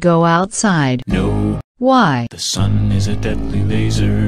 Go outside. No, Why? the sun is a deadly laser.